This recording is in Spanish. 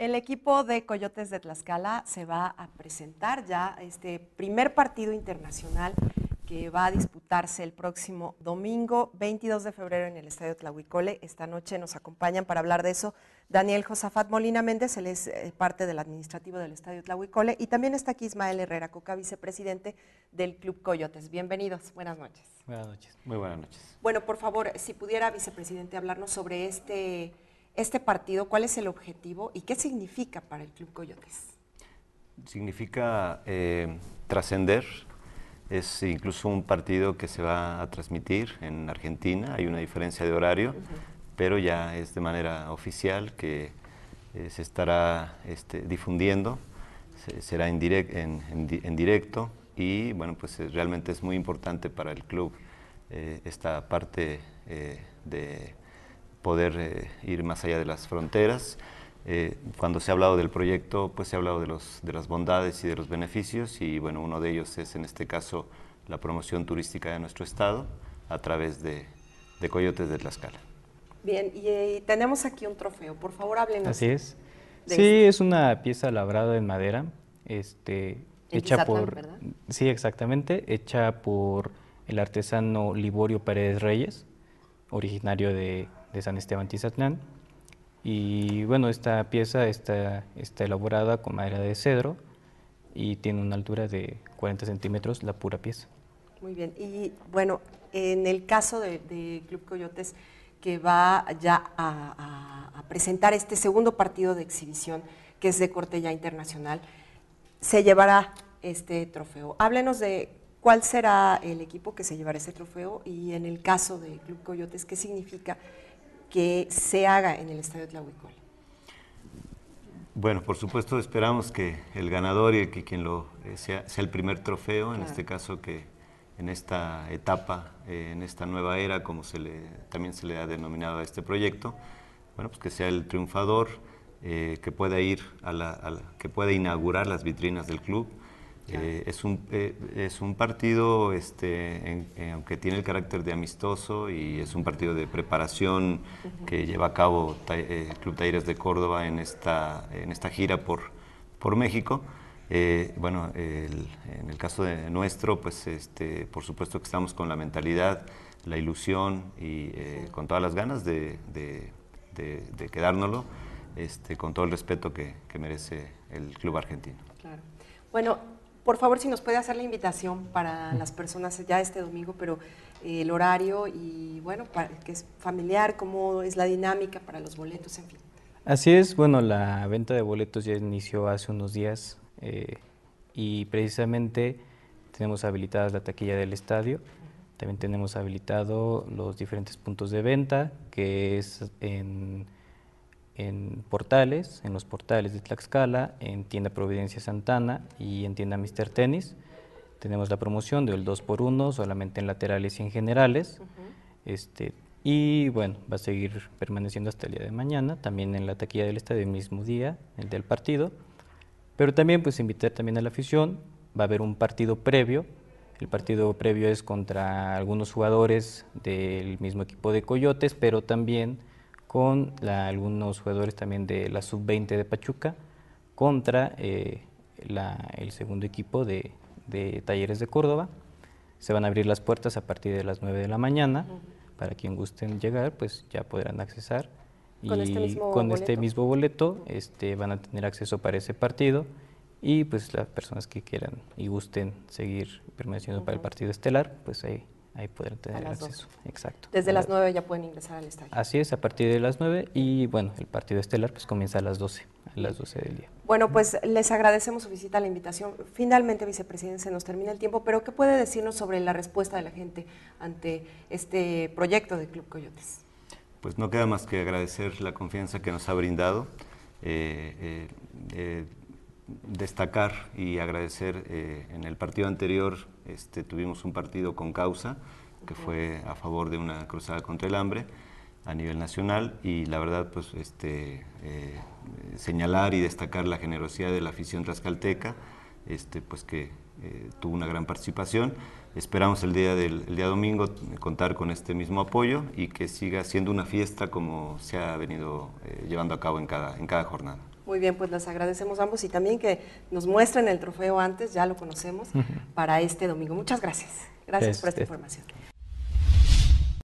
El equipo de Coyotes de Tlaxcala se va a presentar ya este primer partido internacional que va a disputarse el próximo domingo 22 de febrero en el Estadio Tlahuicole. Esta noche nos acompañan para hablar de eso Daniel Josafat Molina Méndez, él es eh, parte del administrativo del Estadio Tlahuicole y también está aquí Ismael Herrera Coca, vicepresidente del Club Coyotes. Bienvenidos, buenas noches. Buenas noches. Muy buenas noches. Bueno, por favor, si pudiera, vicepresidente, hablarnos sobre este este partido, cuál es el objetivo y qué significa para el Club Coyotes. Significa eh, trascender, es incluso un partido que se va a transmitir en Argentina, hay una diferencia de horario, pero ya es de manera oficial que eh, se estará este, difundiendo, será en, en, directo. Y bueno, pues eh, realmente es muy importante para el club esta parte de poder eh, ir más allá de las fronteras. Eh, cuando se ha hablado del proyecto, pues se ha hablado de, los, de las bondades y de los beneficios y bueno, uno de ellos es en este caso la promoción turística de nuestro estado a través de, de Coyotes de Tlaxcala. Bien, y, tenemos aquí un trofeo, por favor háblenos. Así es. Sí, este. es una pieza labrada en madera, este, hecha por... ¿verdad? Sí, exactamente, hecha por el artesano Liborio Pérez Reyes, originario de de San Esteban Tizatlán. Y bueno, esta pieza está, está elaborada con madera de cedro y tiene una altura de 40 centímetros la pura pieza. Muy bien, y bueno, en el caso de, Club Coyotes, que va ya a, presentar este segundo partido de exhibición, que es de corte ya internacional, se llevará este trofeo. Háblenos de cuál será el equipo que se llevará ese trofeo y en el caso de Club Coyotes, qué significa que se haga en el Estadio Tlahuicol? Bueno, por supuesto esperamos que el ganador y que quien lo eh, sea, sea, el primer trofeo, en este caso que en esta etapa, eh, en esta nueva era, como se le, también se le ha denominado a este proyecto, bueno, pues que sea el triunfador, eh, que pueda ir a la, que pueda inaugurar las vitrinas del club, eh, es, un, eh, es un partido, este, aunque tiene el carácter de amistoso y es un partido de preparación que lleva a cabo el eh, Club Talleres de Córdoba en esta, en esta gira por, por México. bueno, en el caso de nuestro, pues este, por supuesto que estamos con la mentalidad, la ilusión y con todas las ganas de, de, de, quedárnoslo, este, con todo el respeto que, que merece el club argentino. Claro. Bueno, por favor, si nos puede hacer la invitación para las personas ya este domingo, pero eh, el horario y bueno, para, que es familiar, cómo es la dinámica para los boletos, en fin. Así es, bueno, la venta de boletos ya inició hace unos días eh, y precisamente tenemos habilitadas la taquilla del estadio, también tenemos habilitado los diferentes puntos de venta, que es en en portales, en los portales de Tlaxcala, en tienda Providencia Santana y en tienda Mister Tenis. Tenemos la promoción del 2x1 solamente en laterales y en generales. este, y bueno, va a seguir permaneciendo hasta el día de mañana, también en la taquilla del estadio el mismo día, el del partido. Pero también pues invitar también a la afición, va a haber un partido previo. El partido previo es contra algunos jugadores del mismo equipo de Coyotes, pero también con algunos jugadores también de la sub-20 de Pachuca contra eh, el segundo equipo de, Talleres de Córdoba. Se van a abrir las puertas a partir de las 9 de la mañana. Para quien gusten llegar, pues ya podrán accesar. ¿Con este y con este mismo boleto este, van a tener acceso para ese partido y pues las personas que quieran y gusten seguir permaneciendo para el partido estelar, pues ahí ahí podrán tener acceso. Exacto. Desde las 9 ya pueden ingresar al estadio. Así es, a partir de las 9 y bueno, el partido estelar pues comienza a las 12, a las 12 del día. Bueno, pues les agradecemos su visita, la invitación. Finalmente, vicepresidente, se nos termina el tiempo, pero ¿qué puede decirnos sobre la respuesta de la gente ante este proyecto de Club Coyotes? Pues no queda más que agradecer la confianza que nos ha brindado. Eh, eh, eh, destacar y agradecer eh, en el partido anterior este, tuvimos un partido con causa que fue a favor de una cruzada contra el hambre a nivel nacional y la verdad pues este, eh, señalar y destacar la generosidad de la afición trascalteca este, pues que eh, tuvo una gran participación. Esperamos el día del día domingo contar con este mismo apoyo y que siga siendo una fiesta como se ha venido llevando a cabo en cada, en cada jornada Muy bien, pues les agradecemos ambos y también que nos muestren el trofeo antes, ya lo conocemos, para este domingo. Muchas gracias. Gracias por esta Este. información.